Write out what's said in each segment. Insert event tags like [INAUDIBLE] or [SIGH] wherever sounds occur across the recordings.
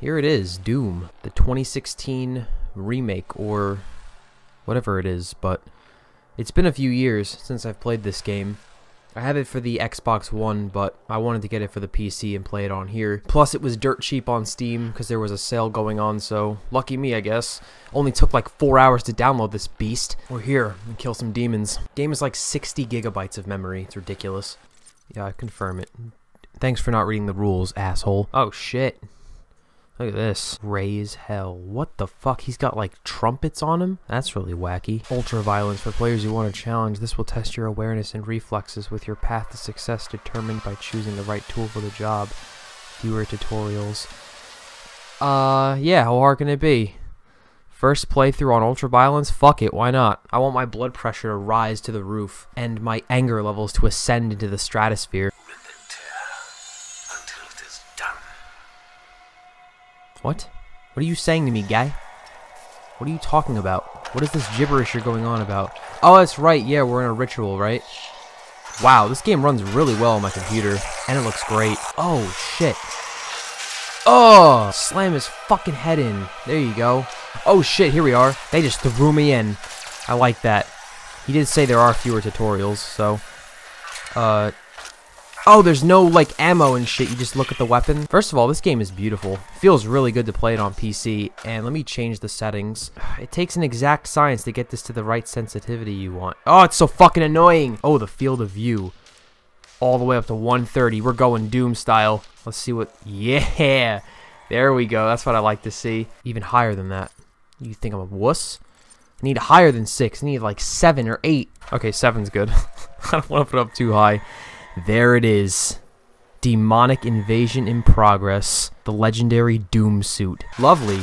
Here it is, Doom, the 2016 remake or whatever it is, but it's been a few years since I've played this game. I have it for the Xbox One, but I wanted to get it for the PC and play it on here. Plus, it was dirt cheap on Steam because there was a sale going on, so lucky me, I guess. Only took like four hours to download this beast. We're here and kill some demons. Game is like 60 gigabytes of memory. It's ridiculous. Yeah, I confirm it. Thanks for not reading the rules, asshole. Oh, shit. Look at this. Raise hell. What the fuck? He's got like trumpets on him? That's really wacky. Ultra violence for players who want to challenge. This will test your awareness and reflexes with your path to success determined by choosing the right tool for the job. Fewer tutorials. Uh, yeah, how hard can it be? First playthrough on ultra violence? Fuck it, why not? I want my blood pressure to rise to the roof and my anger levels to ascend into the stratosphere. What? What are you saying to me, guy? What are you talking about? What is this gibberish you're going on about? Oh, that's right. Yeah, we're in a ritual, right? Wow, this game runs really well on my computer, and it looks great. Oh, shit. Oh, slam his fucking head in. There you go. Oh, shit, here we are. They just threw me in. I like that. He did say there are fewer tutorials, so... Uh, Oh, there's no like ammo and shit. You just look at the weapon. First of all, this game is beautiful. Feels really good to play it on PC. And let me change the settings. [SIGHS] It takes an exact science to get this to the right sensitivity you want. Oh, it's so fucking annoying. Oh, the field of view. All the way up to 130. We're going Doom style. Let's see what... [LAUGHS] Yeah! There we go. That's what I like to see. Even higher than that. You think I'm a wuss? I need higher than 6. I need like 7 or 8. Okay, 7's good. [LAUGHS] I don't want to put up too high. There it is. Demonic invasion in progress. The legendary Doom suit. Lovely.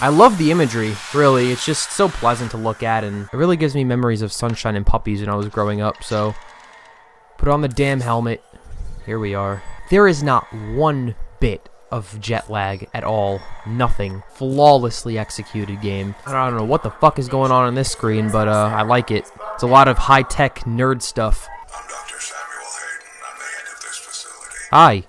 I love the imagery, really. It's just so pleasant to look at, and it really gives me memories of sunshine and puppies when I was growing up, so... Put on the damn helmet. Here we are. There is not one bit of jet lag at all. Nothing. Flawlessly executed game. I don't know what the fuck is going on on this screen, but uh, I like it. It's a lot of high-tech nerd stuff. Hi. I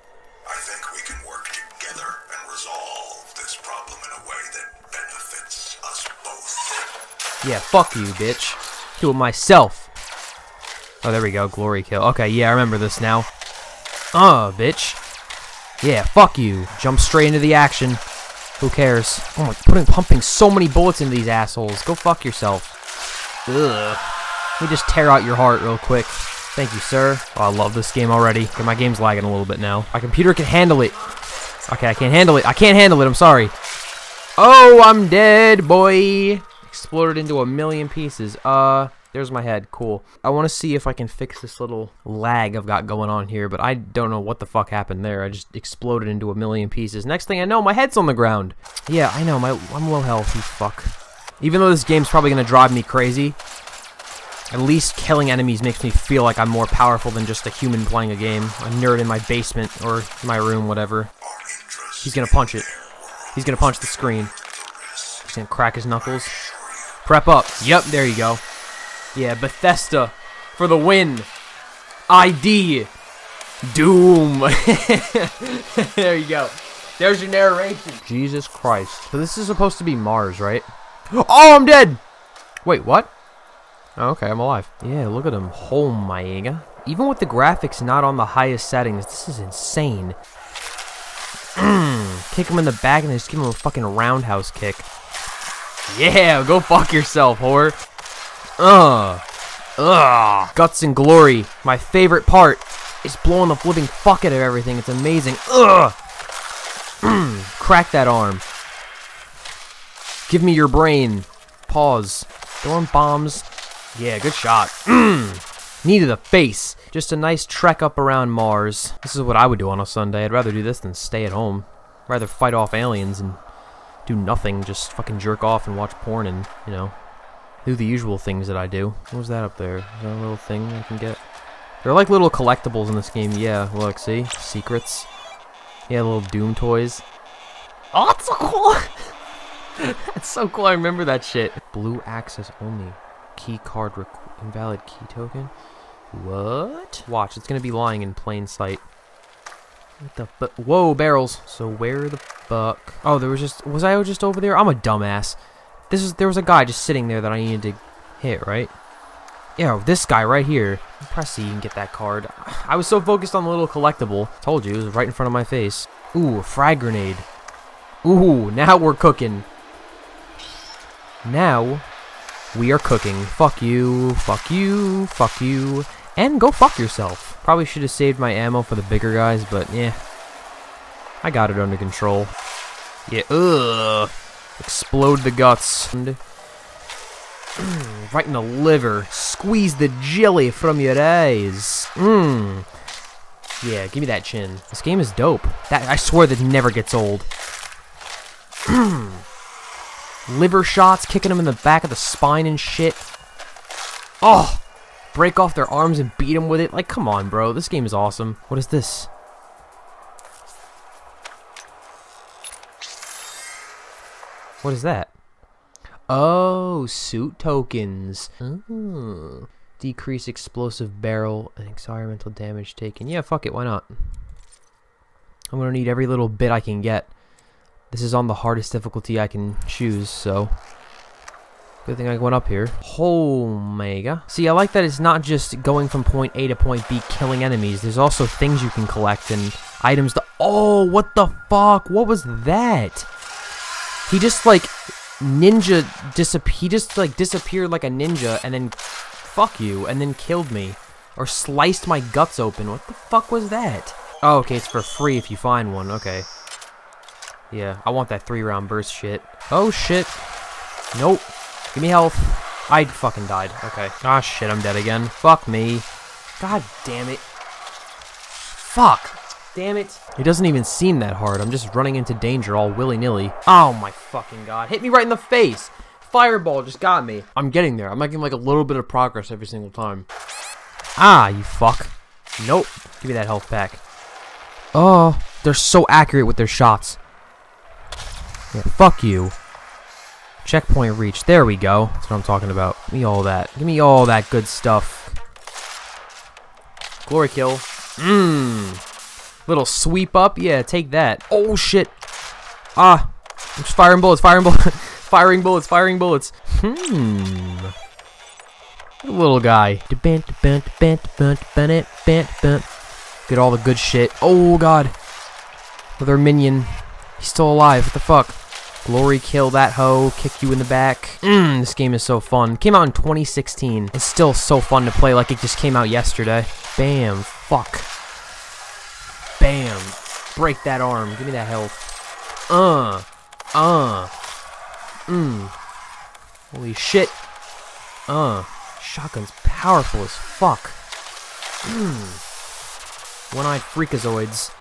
think we can work together and resolve this problem in a way that benefits us both. Yeah, fuck you, bitch. Do it myself. Oh, there we go. Glory kill. Okay, yeah, I remember this now. Oh, bitch. Yeah, fuck you. Jump straight into the action. Who cares? Oh my, putting pumping so many bullets into these assholes. Go fuck yourself. Ugh. Let me just tear out your heart real quick. Thank you, sir. Oh, I love this game already. Okay, my game's lagging a little bit now. My computer can handle it. Okay, I can't handle it. I can't handle it. I'm sorry. Oh, I'm dead, boy. Exploded into a million pieces. Uh, there's my head. Cool. I want to see if I can fix this little lag I've got going on here, but I don't know what the fuck happened there. I just exploded into a million pieces. Next thing I know, my head's on the ground. Yeah, I know. My I'm low health. You fuck. Even though this game's probably gonna drive me crazy, at least killing enemies makes me feel like I'm more powerful than just a human playing a game. A nerd in my basement or my room, whatever. He's gonna punch it. He's gonna punch the screen. He's gonna crack his knuckles. Prep up. Yep, there you go. Yeah, Bethesda for the win. ID. Doom. [LAUGHS] there you go. There's your narration. Jesus Christ. So this is supposed to be Mars, right? Oh, I'm dead. Wait, what? Okay, I'm alive. Yeah, look at him. Oh my God. Even with the graphics not on the highest settings, this is insane. [CLEARS THROAT] Kick him in the back and then just give him a fucking roundhouse kick. Yeah, go fuck yourself, whore. Ugh. Ugh. Guts and glory. My favorite part is blowing the flipping fuck out of everything. It's amazing. Ugh. [CLEARS THROAT] Crack that arm. Give me your brain. Pause. Storm bombs. Yeah, good shot. Mm. Knee to the face. Just a nice trek up around Mars. This is what I would do on a Sunday. I'd rather do this than stay at home. rather fight off aliens and do nothing. Just fucking jerk off and watch porn and, you know, do the usual things that I do. What was that up there? Is that a little thing I can get? They're like little collectibles in this game. Yeah, look, see? Secrets. Yeah, little Doom toys. Oh, that's so cool! [LAUGHS] that's so cool. I remember that shit. Blue access only. Key card invalid key token. What? Watch, it's gonna be lying in plain sight. What the fuck? Whoa, barrels. So where the fuck? Oh, there was just... Was I just over there? I'm a dumbass. This is... There was a guy just sitting there that I needed to hit, right? Yeah, this guy right here. Press C and get that card. [SIGHS] I was so focused on the little collectible. Told you, it was right in front of my face. Ooh, a frag grenade. Ooh, now we're cooking. Now, we are cooking. Fuck you, fuck you, fuck you, and go fuck yourself. Probably should have saved my ammo for the bigger guys, but yeah. I got it under control. Yeah, ugh. Explode the guts. [CLEARS THROAT] Right in the liver. Squeeze the jelly from your eyes. Mmm. Yeah, give me that chin. This game is dope. That I swear that never gets old. [CLEARS THROAT] Liver shots, kicking them in the back of the spine and shit. Oh! Break off their arms and beat them with it. Like, come on, bro. This game is awesome. What is this? What is that? Oh, suit tokens. Oh. Decrease explosive barrel and environmental damage taken. Yeah, fuck it, why not? I'm gonna need every little bit I can get. This is on the hardest difficulty I can choose, so... Good thing I went up here. Omega. See, I like that it's not just going from point A to point B killing enemies. There's also things you can collect and items to... Oh, what the fuck? What was that? He just, like, ninja disap- He just, like, disappeared like a ninja and then... Fuck you. And then killed me. Or sliced my guts open. What the fuck was that? Oh, okay, it's for free if you find one. Okay. Yeah, I want that three round burst shit. Oh shit. Nope. Give me health. I fucking died. Okay. Ah shit, I'm dead again. Fuck me. God damn it. Fuck. Damn it. It doesn't even seem that hard. I'm just running into danger all willy-nilly. Oh my fucking god. Hit me right in the face. Fireball just got me. I'm getting there. I'm making like a little bit of progress every single time. Ah, you fuck. Nope. Give me that health pack. Oh, they're so accurate with their shots. Yeah, fuck you. Checkpoint reached. There we go. That's what I'm talking about. Give me all that. Give me all that good stuff. Glory kill. Mmm. Little sweep up. Yeah, take that. Oh, shit. Ah. I'm just firing bullets. Firing bullets. [LAUGHS] firing bullets. Firing bullets. Hmm. Little guy. Get all the good shit. Oh, God. Another minion. He's still alive. What the fuck? Glory kill that hoe, kick you in the back. Mmm, this game is so fun. Came out in 2016. It's still so fun to play like it just came out yesterday. Bam. Fuck. Bam. Break that arm. Give me that health. Uh. Uh. Mmm. Holy shit. Uh. Shotgun's powerful as fuck. Mmm. One-eyed freakazoids.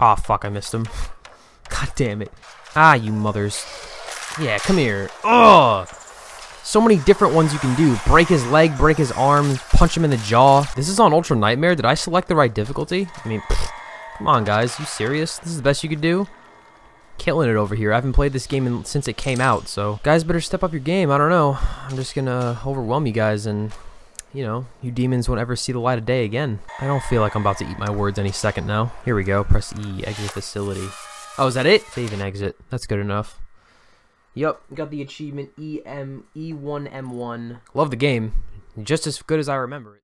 Aw, oh, fuck, I missed him. [LAUGHS] God damn it. Ah, you mothers. Yeah, come here. Ugh! So many different ones you can do. Break his leg, break his arm, punch him in the jaw. This is on Ultra Nightmare. Did I select the right difficulty? I mean, pfft. come on, guys. You serious? This is the best you could do? Killing it over here. I haven't played this game in, since it came out, so... Guys better step up your game. I don't know. I'm just gonna overwhelm you guys and... You know, you demons won't ever see the light of day again. I don't feel like I'm about to eat my words any second now. Here we go. Press E. Exit facility. Oh, is that it? Save and exit. That's good enough. Yup, got the achievement EM E1M1. Love the game. Just as good as I remember it.